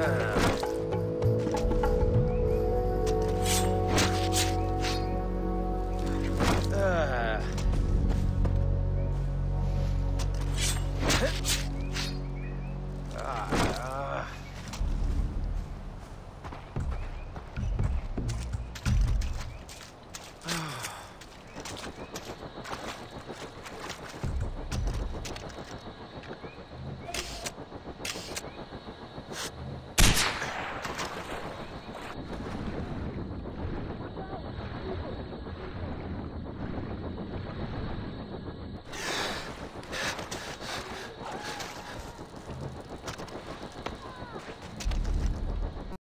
Ah.